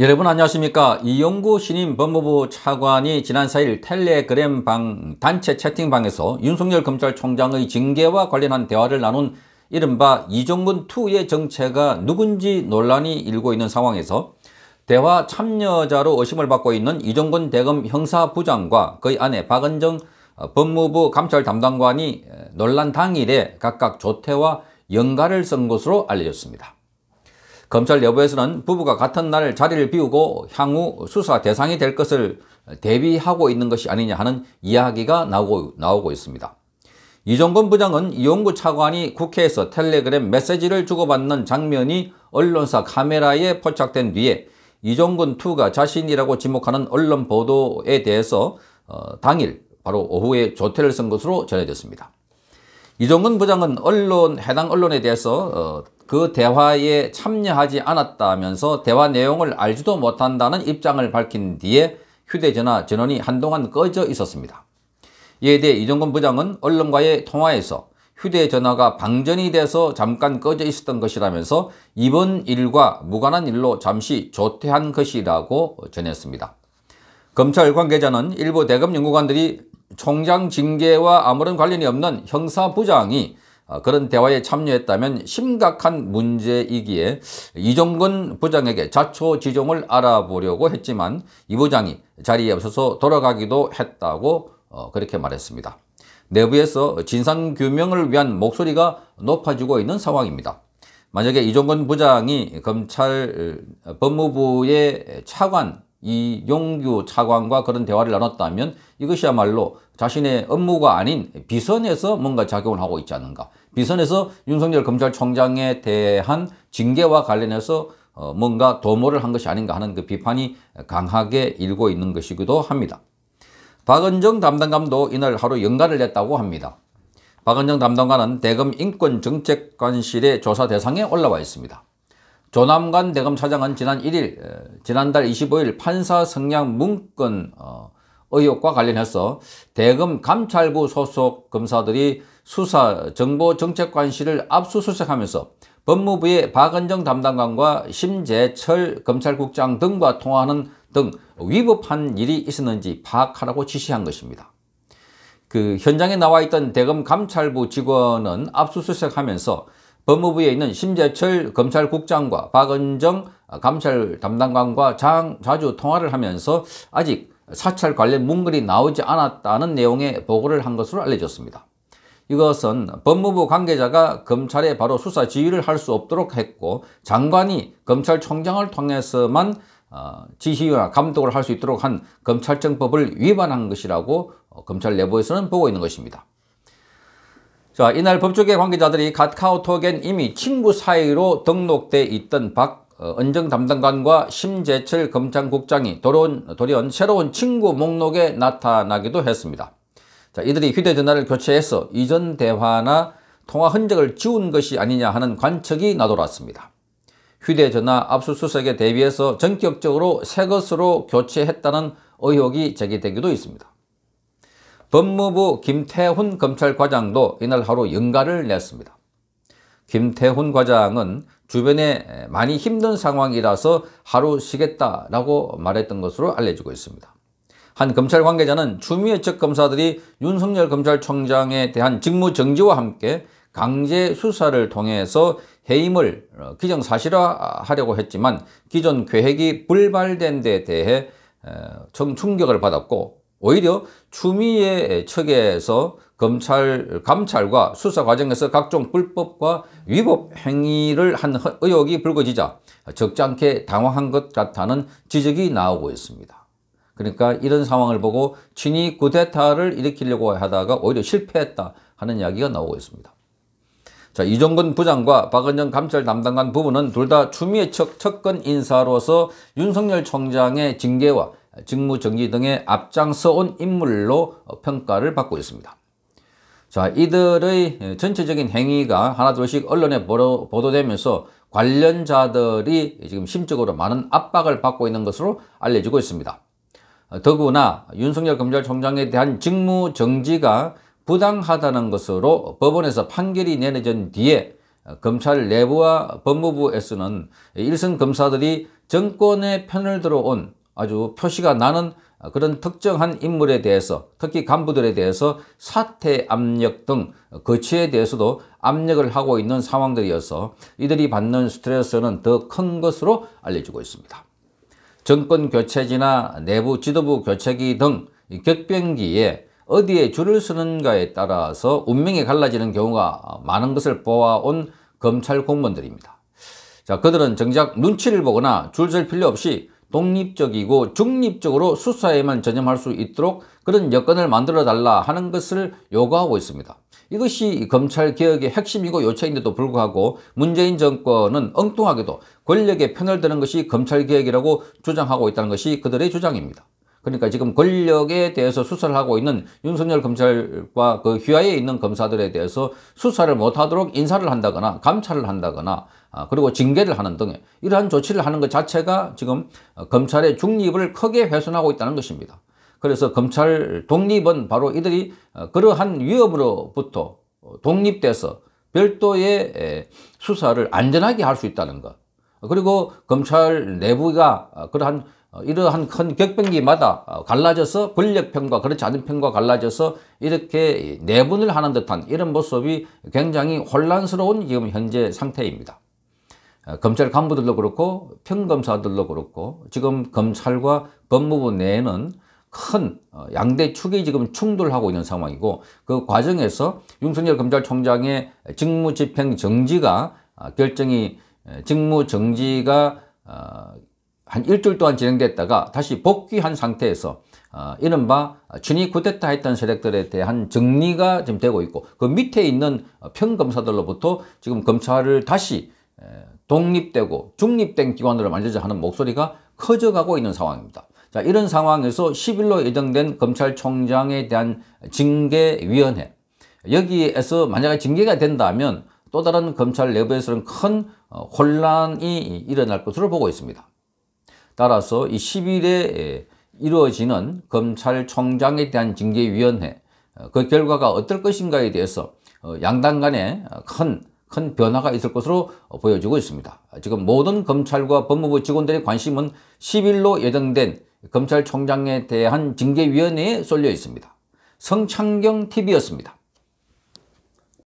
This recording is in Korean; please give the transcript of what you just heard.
여러분 안녕하십니까 이용구 신임 법무부 차관이 지난 4일 텔레그램 방 단체 채팅방에서 윤석열 검찰총장의 징계와 관련한 대화를 나눈 이른바 이종근2의 정체가 누군지 논란이 일고 있는 상황에서 대화 참여자로 의심을 받고 있는 이종근 대검 형사부장과 그의 아내 박은정 법무부 감찰 담당관이 논란 당일에 각각 조퇴와 연가를 쓴 것으로 알려졌습니다. 검찰 내부에서는 부부가 같은 날 자리를 비우고 향후 수사 대상이 될 것을 대비하고 있는 것이 아니냐 하는 이야기가 나오고, 나오고 있습니다. 이종건 부장은 이용구 차관이 국회에서 텔레그램 메시지를 주고받는 장면이 언론사 카메라에 포착된 뒤에 이종근 2가 자신이라고 지목하는 언론 보도에 대해서 어, 당일 바로 오후에 조퇴를 쓴 것으로 전해졌습니다. 이종근 부장은 언론 해당 언론에 대해서 어, 그 대화에 참여하지 않았다면서 대화 내용을 알지도 못한다는 입장을 밝힌 뒤에 휴대전화 전원이 한동안 꺼져 있었습니다. 이에 대해 이종건 부장은 언론과의 통화에서 휴대전화가 방전이 돼서 잠깐 꺼져 있었던 것이라면서 이번 일과 무관한 일로 잠시 조퇴한 것이라고 전했습니다. 검찰 관계자는 일부 대검 연구관들이 총장 징계와 아무런 관련이 없는 형사부장이 어, 그런 대화에 참여했다면 심각한 문제이기에 이종근 부장에게 자초지종을 알아보려고 했지만 이 부장이 자리에 없어서 돌아가기도 했다고 어, 그렇게 말했습니다. 내부에서 진상규명을 위한 목소리가 높아지고 있는 상황입니다. 만약에 이종근 부장이 검찰 어, 법무부의 차관 이 용규 차관과 그런 대화를 나눴다면 이것이야말로 자신의 업무가 아닌 비선에서 뭔가 작용을 하고 있지 않는가. 비선에서 윤석열 검찰총장에 대한 징계와 관련해서 어, 뭔가 도모를 한 것이 아닌가 하는 그 비판이 강하게 일고 있는 것이기도 합니다. 박은정 담당관도 이날 하루 연가를 냈다고 합니다. 박은정 담당관은 대검 인권정책관실의 조사 대상에 올라와 있습니다. 조남관 대검 차장은 지난 1일, 지난달 25일 판사 성냥 문건 어, 의혹과 관련해서 대검 감찰부 소속 검사들이 수사 정보 정책관실을 압수수색하면서 법무부의 박은정 담당관과 심재철 검찰국장 등과 통화하는 등 위법한 일이 있었는지 파악하라고 지시한 것입니다. 그 현장에 나와 있던 대검 감찰부 직원은 압수수색하면서 법무부에 있는 심재철 검찰국장과 박은정 감찰 담당관과 장, 자주 통화를 하면서 아직 사찰 관련 문건이 나오지 않았다는 내용의 보고를 한 것으로 알려졌습니다. 이것은 법무부 관계자가 검찰에 바로 수사 지휘를 할 수 없도록 했고 장관이 검찰총장을 통해서만 어, 지휘나 감독을 할 수 있도록 한 검찰청법을 위반한 것이라고 어, 검찰 내부에서는 보고 있는 것입니다. 자, 이날 법조계 관계자들이 카카오톡엔 이미 친구 사이로 등록돼 있던 박은정 어, 담당관과 심재철 검찰국장이 돌아온, 돌연 새로운 친구 목록에 나타나기도 했습니다. 자, 이들이 휴대전화를 교체해서 이전 대화나 통화 흔적을 지운 것이 아니냐 하는 관측이 나돌았습니다. 휴대전화 압수수색에 대비해서 전격적으로 새 것으로 교체했다는 의혹이 제기되기도 있습니다. 법무부 김태훈 검찰과장도 이날 하루 연가를 냈습니다. 김태훈 과장은 주변에 많이 힘든 상황이라서 하루 쉬겠다라고 말했던 것으로 알려지고 있습니다. 한 검찰 관계자는 추미애 측 검사들이 윤석열 검찰총장에 대한 직무 정지와 함께 강제 수사를 통해서 해임을 어, 기정사실화하려고 했지만 기존 계획이 불발된 데 대해 충격을 받았고 오히려 추미애 측에서 검찰, 감찰과 수사 과정에서 각종 불법과 위법 행위를 한 의혹이 불거지자 적잖게 당황한 것 같다는 지적이 나오고 있습니다. 그러니까 이런 상황을 보고 친위 구데타를 일으키려고 하다가 오히려 실패했다 하는 이야기가 나오고 있습니다. 자, 이종근 부장과 박은정 감찰 담당관 부부는 둘 다 추미애 측 측근 인사로서 윤석열 총장의 징계와 직무 정지 등의 앞장서 온 인물로 평가를 받고 있습니다. 자, 이들의 전체적인 행위가 하나둘씩 언론에 보도되면서 관련자들이 지금 심적으로 많은 압박을 받고 있는 것으로 알려지고 있습니다. 더구나 윤석열 검찰총장에 대한 직무 정지가 부당하다는 것으로 법원에서 판결이 내려진 뒤에 검찰 내부와 법무부에서는 일선 검사들이 정권의 편을 들어온 아주 표시가 나는 그런 특정한 인물에 대해서 특히 간부들에 대해서 사퇴 압력 등 거치에 대해서도 압력을 하고 있는 상황들이어서 이들이 받는 스트레스는 더 큰 것으로 알려지고 있습니다. 정권 교체지나 내부 지도부 교체기 등 격변기에 어디에 줄을 서는가에 따라서 운명이 갈라지는 경우가 많은 것을 보아온 검찰 공무원들입니다. 자, 그들은 정작 눈치를 보거나 줄 설 필요 없이 독립적이고 중립적으로 수사에만 전념할 수 있도록 그런 여건을 만들어 달라 하는 것을 요구하고 있습니다. 이것이 검찰 개혁의 핵심이고 요체인데도 불구하고 문재인 정권은 엉뚱하게도 권력의 편을 드는 것이 검찰 개혁이라고 주장하고 있다는 것이 그들의 주장입니다. 그러니까 지금 권력에 대해서 수사를 하고 있는 윤석열 검찰과 그 휘하에 있는 검사들에 대해서 수사를 못하도록 인사를 한다거나 감찰을 한다거나 아, 그리고 징계를 하는 등의 이러한 조치를 하는 것 자체가 지금 검찰의 중립을 크게 훼손하고 있다는 것입니다. 그래서 검찰 독립은 바로 이들이 어, 그러한 위협으로부터 독립돼서 별도의 수사를 안전하게 할 수 있다는 것. 그리고 검찰 내부가 그러한 어, 이러한 큰 격변기마다 어, 갈라져서 권력편과 그렇지 않은 편과 갈라져서 이렇게 내분을 하는 듯한 이런 모습이 굉장히 혼란스러운 지금 현재 상태입니다. 어, 검찰 간부들도 그렇고 평검사들도 그렇고 지금 검찰과 법무부 내에는 큰 양대 축이 지금 충돌하고 있는 상황이고 그 과정에서 윤석열 검찰총장의 직무집행 정지가 결정이 직무 정지가 한 일주일 동안 진행됐다가 다시 복귀한 상태에서 어, 이른바 춘이 쿠데타 했던 세력들에 대한 정리가 지금 되고 있고 그 밑에 있는 평검사들로부터 지금 검찰을 다시 독립되고 중립된 기관으로 만들자 하는 목소리가 커져가고 있는 상황입니다. 자, 이런 상황에서 10일로 예정된 검찰총장에 대한 징계위원회 여기에서 만약에 징계가 된다면 또 다른 검찰 내부에서는 큰 어, 혼란이 일어날 것으로 보고 있습니다. 따라서 이 10일에 이루어지는 검찰총장에 대한 징계위원회 어, 그 결과가 어떨 것인가에 대해서 어, 양당 간에 큰, 큰 변화가 있을 것으로 보여지고 있습니다. 지금 모든 검찰과 법무부 직원들의 관심은 10일로 예정된 검찰총장에 대한 징계위원회에 쏠려 있습니다. 성창경 TV였습니다.